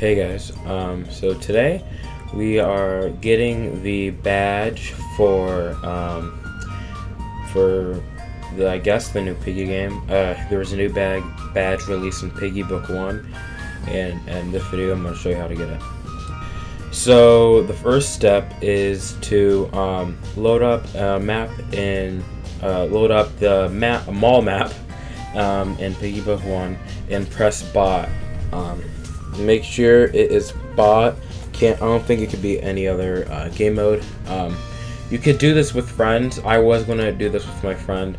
Hey guys, um, so today we are getting the badge for um, for the I guess the new Piggy game. Uh, there was a new bag badge released in Piggy Book One, and and this video I'm going to show you how to get it. So the first step is to um, load up a map in uh, load up the map mall map um, in Piggy Book One and press bot. Make sure it is bot. Can't I don't think it could be any other uh, game mode. Um, you could do this with friends. I was gonna do this with my friend,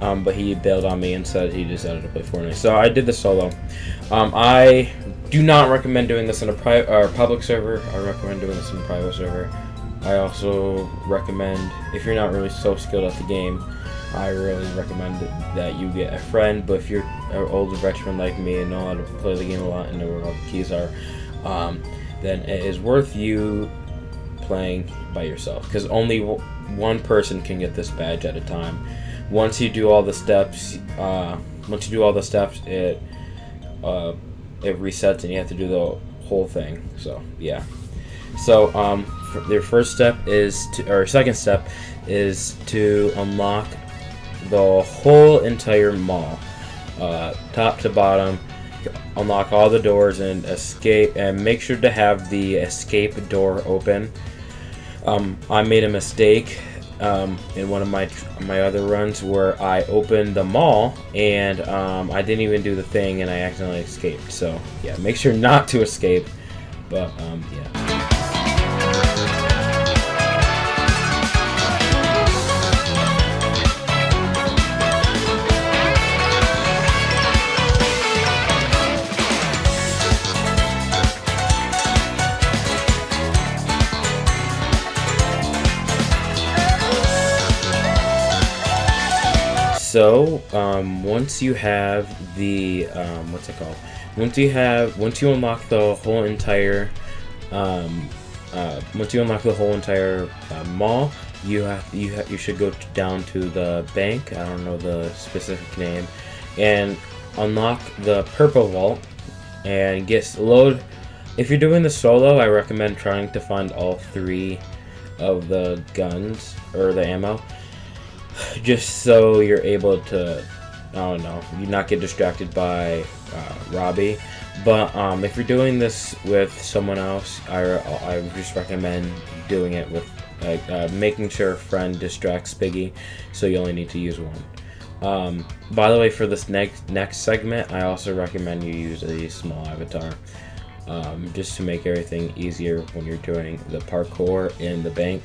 um, but he bailed on me and said he decided to play Fortnite. So I did this solo. Um, I do not recommend doing this in a or public server. I recommend doing this in a private server. I also recommend if you're not really so skilled at the game, I really recommend that you get a friend. But if you're an older veteran like me and know how to play the game a lot and know where all the keys are, um, then it is worth you playing by yourself because only one person can get this badge at a time. Once you do all the steps, uh, once you do all the steps, it uh, it resets and you have to do the whole thing. So yeah. So um, their first step is to, or second step is to unlock the whole entire mall, uh, top to bottom. Unlock all the doors and escape, and make sure to have the escape door open. Um, I made a mistake um, in one of my my other runs where I opened the mall and um, I didn't even do the thing and I accidentally escaped. So yeah, make sure not to escape. But um, yeah. So um, once you have the um, what's it called? Once you have once you unlock the whole entire um, uh, once you unlock the whole entire uh, mall, you have you ha you should go down to the bank. I don't know the specific name, and unlock the purple vault and get load. If you're doing the solo, I recommend trying to find all three of the guns or the ammo just so you're able to, I don't know, you not get distracted by uh, Robbie. But um, if you're doing this with someone else, I, I just recommend doing it with like uh, making sure a friend distracts Piggy, so you only need to use one. Um, by the way, for this next next segment, I also recommend you use a small avatar, um, just to make everything easier when you're doing the parkour in the bank.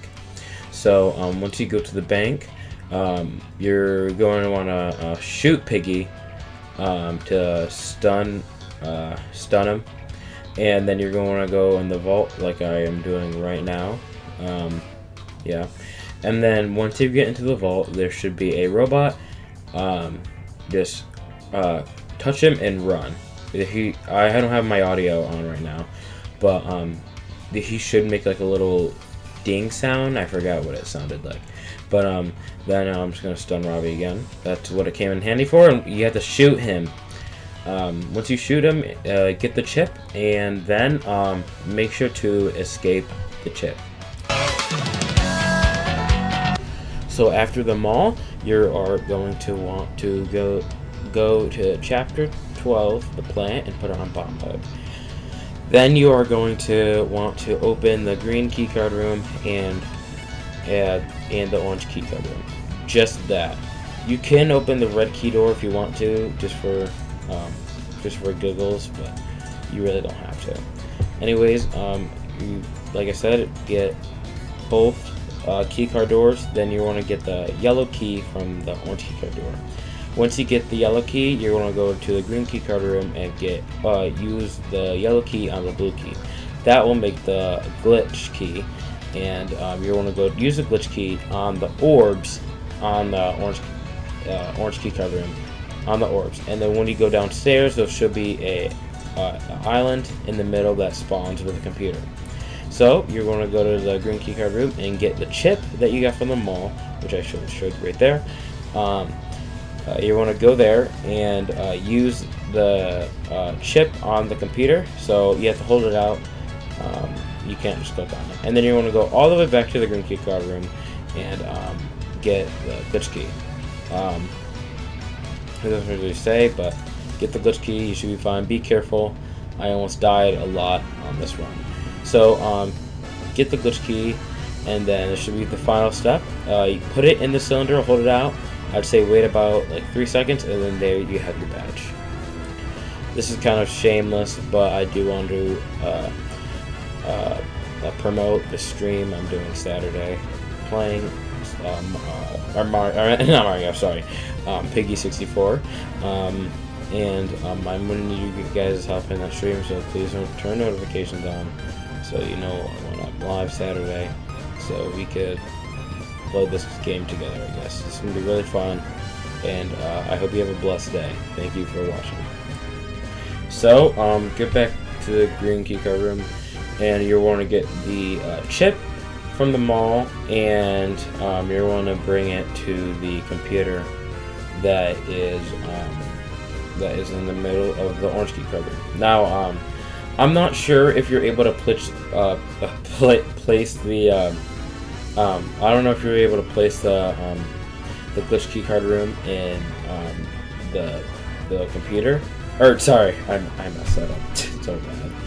So um, once you go to the bank, um, you're going to want to uh, shoot Piggy um, to stun uh, stun him, and then you're going to go in the vault like I am doing right now. Um, yeah, and then once you get into the vault, there should be a robot. Um, just uh, touch him and run. He, I don't have my audio on right now, but um, he should make like a little ding sound. I forgot what it sounded like. But um, then uh, I'm just going to stun Robbie again. That's what it came in handy for. And you have to shoot him. Um, once you shoot him, uh, get the chip. And then um, make sure to escape the chip. So after the mall, you are going to want to go go to chapter 12, the plant, and put it on bomb mode. Then you are going to want to open the green keycard room and add and the orange keycard room. Just that. You can open the red key door if you want to, just for um, just for giggles, but you really don't have to. Anyways, um, you like I said, get both uh, keycard doors. Then you want to get the yellow key from the orange keycard door. Once you get the yellow key, you're going to go to the green keycard room and get uh, use the yellow key on the blue key. That will make the glitch key and um, you want to go use the glitch key on the orbs on the orange uh, orange key card room on the orbs. And then when you go downstairs there should be a uh, island in the middle that spawns with a computer. So you're going to go to the green key card room and get the chip that you got from the mall which I showed, showed right there. Um, uh, you want to go there and uh, use the uh, chip on the computer, so you have to hold it out. Um, you can't just click on it. And then you want to go all the way back to the green key card room and um, get the glitch key. Um, it doesn't really say, but get the glitch key. You should be fine. Be careful. I almost died a lot on this run. So um, get the glitch key, and then it should be the final step. Uh, you put it in the cylinder, hold it out. I'd say wait about like three seconds, and then there you have your badge. This is kind of shameless, but I do want to uh, uh, uh, promote the stream I'm doing Saturday, playing um, uh, or Mar- or, not Mario, sorry, um, Piggy 64. Um, and um, I'm going to you guys' help in that stream, so please turn notifications on so you know when I'm live Saturday, so we could play this game together, I guess. It's going to be really fun, and uh, I hope you have a blessed day. Thank you for watching. So, um, get back to the green keycard room, and you'll want to get the uh, chip from the mall, and um, you'll want to bring it to the computer that is um, that is in the middle of the orange key room. Now, um, I'm not sure if you're able to place uh, pl place the um, I don't know if you're able to place the um, the glitch keycard room in um, the the computer. Or sorry, I, I messed that up so bad.